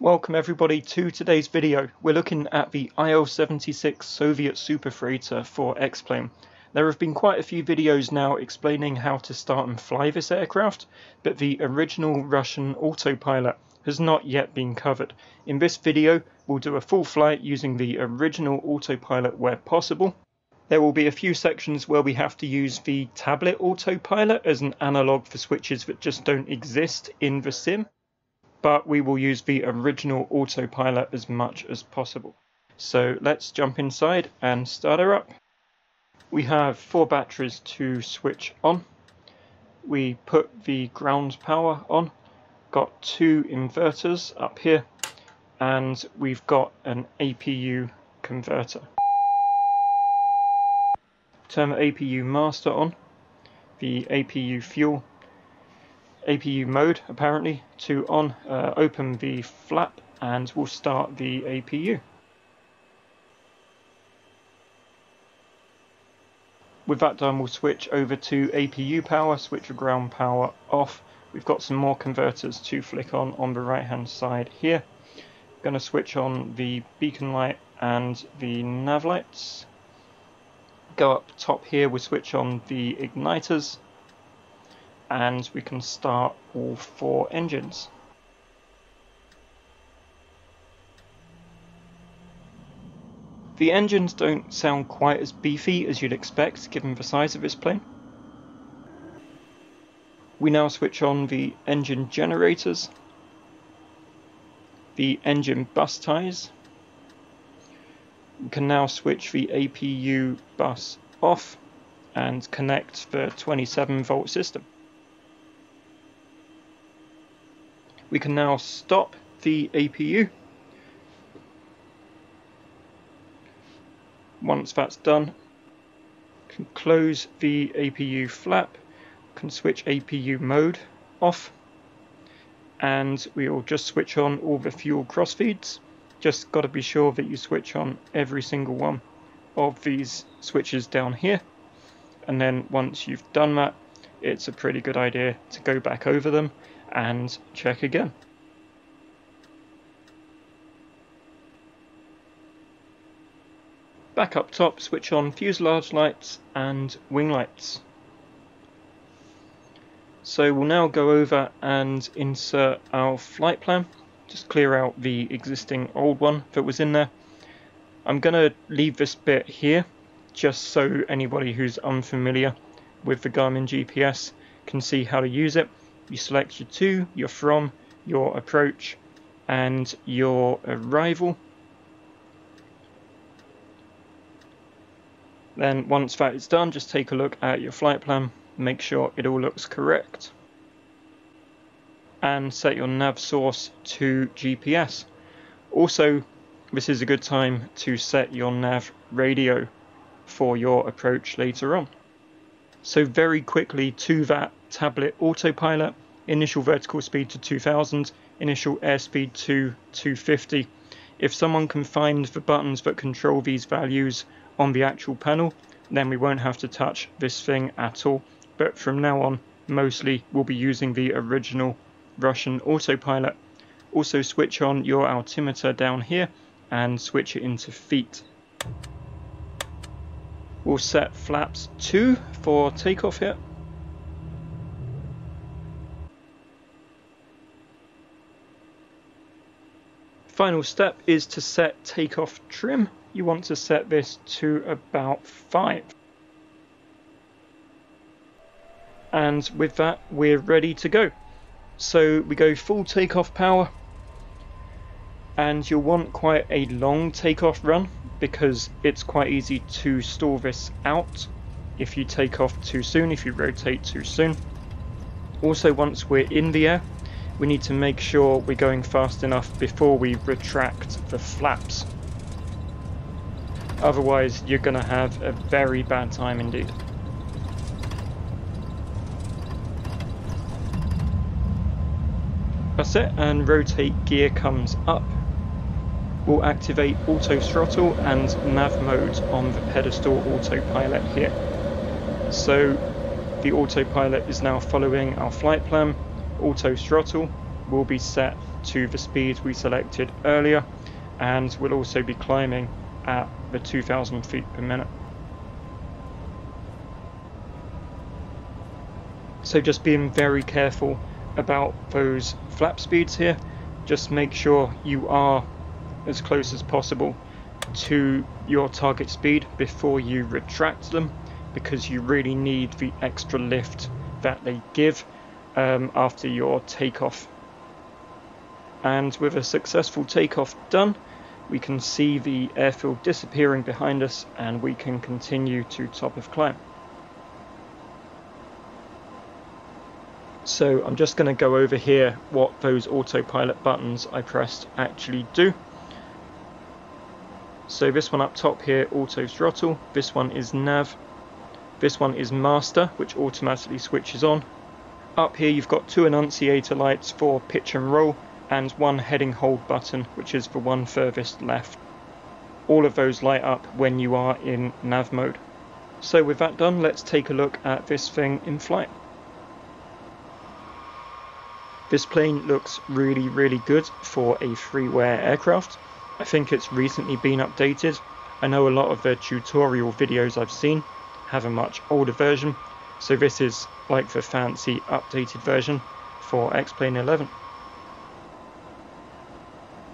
Welcome everybody to today's video. We're looking at the Il-76 Soviet super freighter for X-Plane. There have been quite a few videos now explaining how to start and fly this aircraft, but the original Russian autopilot has not yet been covered. In this video, we'll do a full flight using the original autopilot where possible. There will be a few sections where we have to use the tablet autopilot as an analog for switches that just don't exist in the sim but we will use the original autopilot as much as possible. So let's jump inside and start her up. We have four batteries to switch on. We put the ground power on, got two inverters up here, and we've got an APU converter. Turn the APU master on, the APU fuel APU mode apparently to on, uh, open the flap and we'll start the APU. With that done we'll switch over to APU power, switch the ground power off. We've got some more converters to flick on on the right hand side here. Going to switch on the beacon light and the nav lights. Go up top here, we'll switch on the igniters and we can start all four engines. The engines don't sound quite as beefy as you'd expect given the size of this plane. We now switch on the engine generators, the engine bus ties. We can now switch the APU bus off and connect the 27 volt system. We can now stop the APU. Once that's done, can close the APU flap, can switch APU mode off, and we'll just switch on all the fuel crossfeeds. Just got to be sure that you switch on every single one of these switches down here. And then once you've done that, it's a pretty good idea to go back over them and check again. Back up top, switch on fuselage lights and wing lights. So we'll now go over and insert our flight plan. Just clear out the existing old one that was in there. I'm going to leave this bit here just so anybody who's unfamiliar with the Garmin GPS can see how to use it you select your to, your from, your approach, and your arrival. Then once that is done, just take a look at your flight plan, make sure it all looks correct, and set your nav source to GPS. Also, this is a good time to set your nav radio for your approach later on. So very quickly to that tablet autopilot, initial vertical speed to 2000, initial airspeed to 250. If someone can find the buttons that control these values on the actual panel, then we won't have to touch this thing at all. But from now on, mostly we'll be using the original Russian autopilot. Also switch on your altimeter down here and switch it into feet. We'll set flaps 2 for takeoff here. Final step is to set takeoff trim. You want to set this to about 5. And with that, we're ready to go. So we go full takeoff power. And you'll want quite a long takeoff run because it's quite easy to stall this out if you take off too soon, if you rotate too soon. Also, once we're in the air, we need to make sure we're going fast enough before we retract the flaps. Otherwise, you're going to have a very bad time indeed. That's it, and rotate gear comes up We'll activate auto throttle and nav mode on the pedestal autopilot here. So the autopilot is now following our flight plan. Auto throttle will be set to the speed we selected earlier and we'll also be climbing at the 2000 feet per minute. So just being very careful about those flap speeds here. Just make sure you are as close as possible to your target speed before you retract them because you really need the extra lift that they give um, after your takeoff. And with a successful takeoff done, we can see the airfield disappearing behind us and we can continue to top of climb. So I'm just going to go over here what those autopilot buttons I pressed actually do. So this one up top here, auto throttle, this one is nav, this one is master, which automatically switches on. Up here you've got two annunciator lights for pitch and roll, and one heading hold button, which is the one furthest left. All of those light up when you are in nav mode. So with that done, let's take a look at this thing in flight. This plane looks really, really good for a freeware aircraft. I think it's recently been updated. I know a lot of the tutorial videos I've seen have a much older version, so this is like the fancy updated version for X-Plane 11.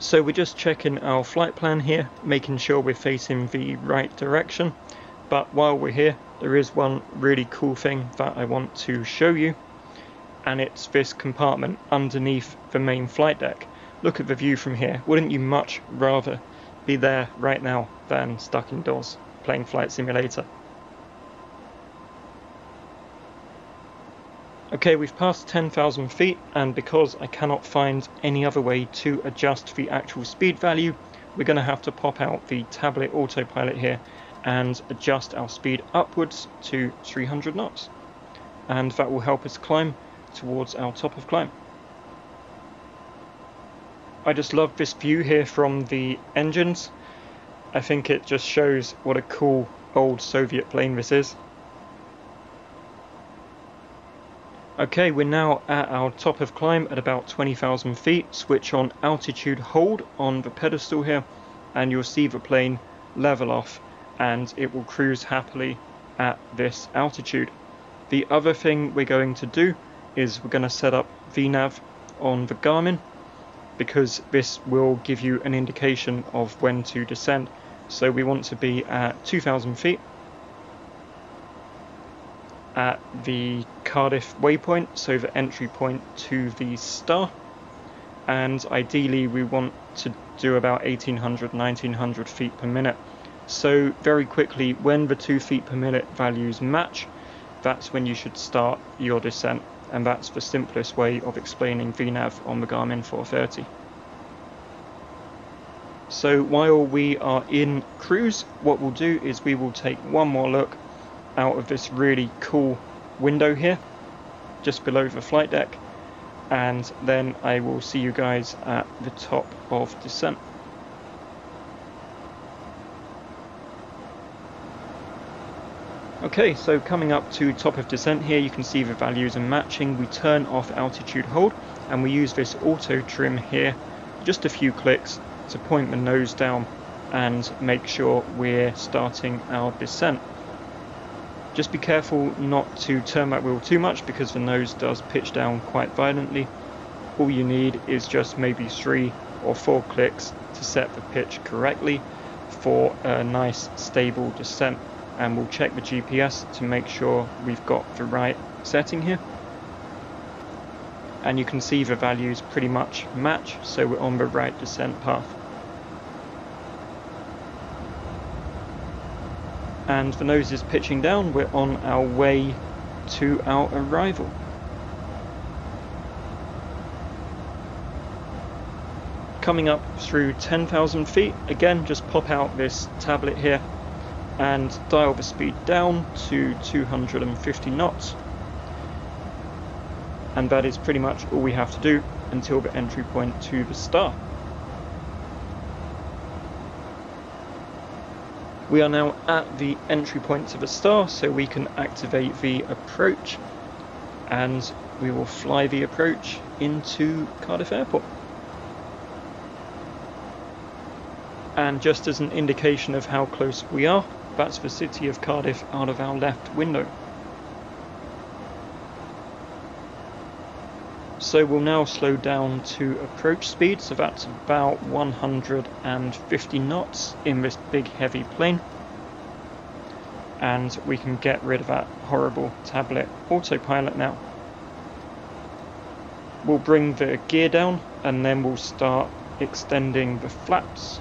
So we're just checking our flight plan here, making sure we're facing the right direction. But while we're here, there is one really cool thing that I want to show you. And it's this compartment underneath the main flight deck. Look at the view from here. Wouldn't you much rather be there right now than stuck indoors playing Flight Simulator? Okay, we've passed 10,000 feet, and because I cannot find any other way to adjust the actual speed value, we're going to have to pop out the tablet autopilot here and adjust our speed upwards to 300 knots. And that will help us climb towards our top of climb. I just love this view here from the engines. I think it just shows what a cool old Soviet plane this is. Okay, we're now at our top of climb at about 20,000 feet. Switch on altitude hold on the pedestal here, and you'll see the plane level off, and it will cruise happily at this altitude. The other thing we're going to do is we're going to set up VNAV on the Garmin, because this will give you an indication of when to descend. So we want to be at 2,000 feet at the Cardiff waypoint, so the entry point to the star. And ideally, we want to do about 1800 1900 feet per minute. So, very quickly, when the 2 feet per minute values match, that's when you should start your descent. And that's the simplest way of explaining VNAV on the Garmin 430. So while we are in cruise, what we'll do is we will take one more look out of this really cool window here just below the flight deck and then I will see you guys at the top of descent. Okay, so coming up to top of descent here, you can see the values are matching. We turn off altitude hold and we use this auto trim here, just a few clicks to point the nose down and make sure we're starting our descent. Just be careful not to turn that wheel too much because the nose does pitch down quite violently. All you need is just maybe three or four clicks to set the pitch correctly for a nice stable descent and we'll check the GPS to make sure we've got the right setting here and you can see the values pretty much match so we're on the right descent path. And the nose is pitching down, we're on our way to our arrival. Coming up through 10,000 feet, again just pop out this tablet here and dial the speed down to 250 knots. And that is pretty much all we have to do until the entry point to the star. We are now at the entry point of a star, so we can activate the approach and we will fly the approach into Cardiff Airport. And just as an indication of how close we are, that's the city of Cardiff out of our left window. So we'll now slow down to approach speed, so that's about 150 knots in this big heavy plane. And we can get rid of that horrible tablet autopilot now. We'll bring the gear down and then we'll start extending the flaps.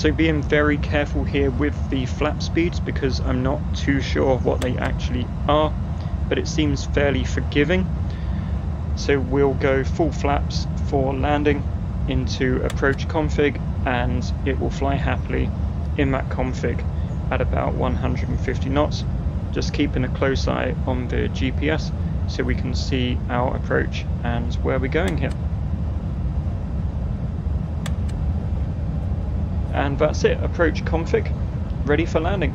So being very careful here with the flap speeds because I'm not too sure what they actually are, but it seems fairly forgiving. So we'll go full flaps for landing into approach config and it will fly happily in that config at about 150 knots, just keeping a close eye on the GPS so we can see our approach and where we're going here. And that's it, approach config, ready for landing.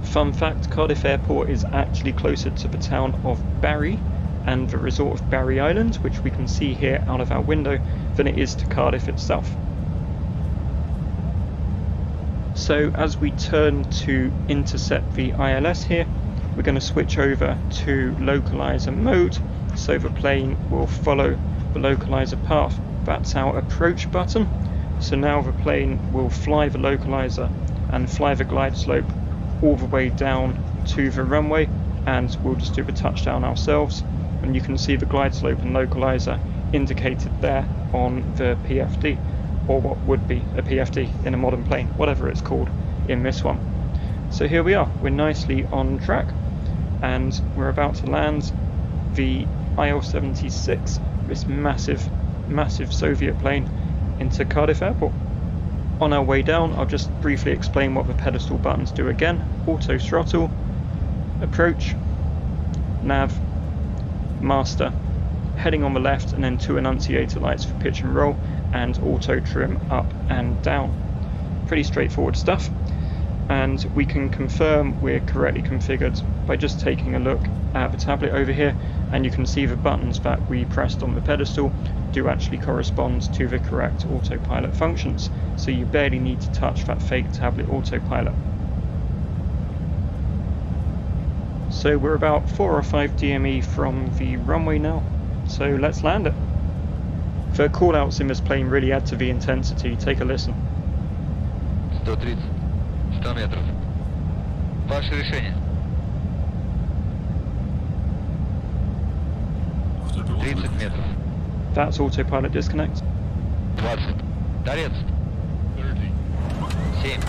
Fun fact, Cardiff Airport is actually closer to the town of Barry and the resort of Barry Island, which we can see here out of our window, than it is to Cardiff itself. So as we turn to intercept the ILS here, we're going to switch over to localizer mode, so the plane will follow the localizer path that's our approach button. So now the plane will fly the localizer and fly the glide slope all the way down to the runway and we'll just do the touchdown ourselves and you can see the glide slope and localizer indicated there on the PFD or what would be a PFD in a modern plane, whatever it's called in this one. So here we are, we're nicely on track and we're about to land the IL-76, this massive massive Soviet plane into Cardiff Airport. On our way down, I'll just briefly explain what the pedestal buttons do again. Auto throttle, approach, nav, master, heading on the left and then two annunciator lights for pitch and roll and auto trim up and down. Pretty straightforward stuff and we can confirm we're correctly configured by just taking a look at the tablet over here and you can see the buttons that we pressed on the pedestal do actually correspond to the correct autopilot functions so you barely need to touch that fake tablet autopilot. So we're about 4 or 5 DME from the runway now, so let's land it. The callouts in this plane really add to the intensity, take a listen. 130. 100 метров. Ваше решение. 30 метров. That's autopilot disconnect. 20. Торец. 7.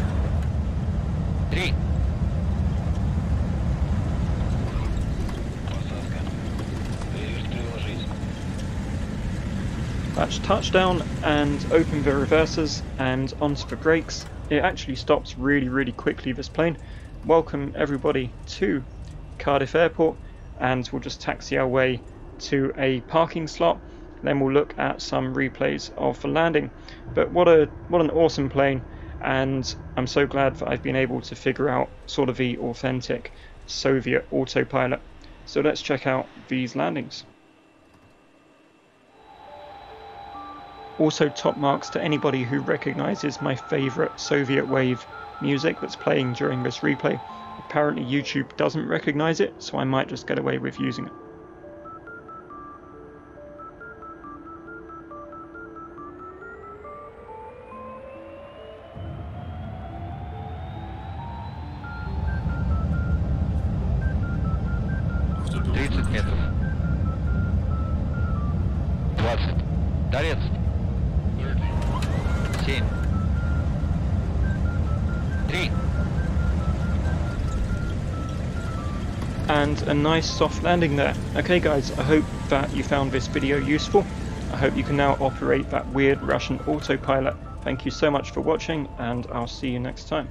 3. That's touchdown and open the reversers and onto the brakes. It actually stops really, really quickly, this plane. Welcome everybody to Cardiff Airport and we'll just taxi our way to a parking slot. Then we'll look at some replays of the landing. But what a what an awesome plane and I'm so glad that I've been able to figure out sort of the authentic Soviet autopilot. So let's check out these landings. Also top marks to anybody who recognises my favourite Soviet wave music that's playing during this replay. Apparently YouTube doesn't recognise it, so I might just get away with using it. метров. 20. Торец. 7. 3. and a nice soft landing there. Okay guys, I hope that you found this video useful. I hope you can now operate that weird Russian autopilot. Thank you so much for watching and I'll see you next time.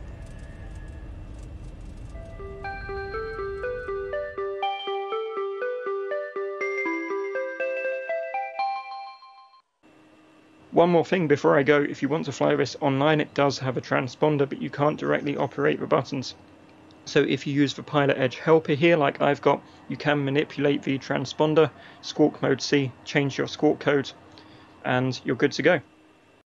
One more thing before I go, if you want to fly this online, it does have a transponder, but you can't directly operate the buttons. So if you use the Pilot Edge helper here, like I've got, you can manipulate the transponder, squawk mode C, change your squawk code, and you're good to go.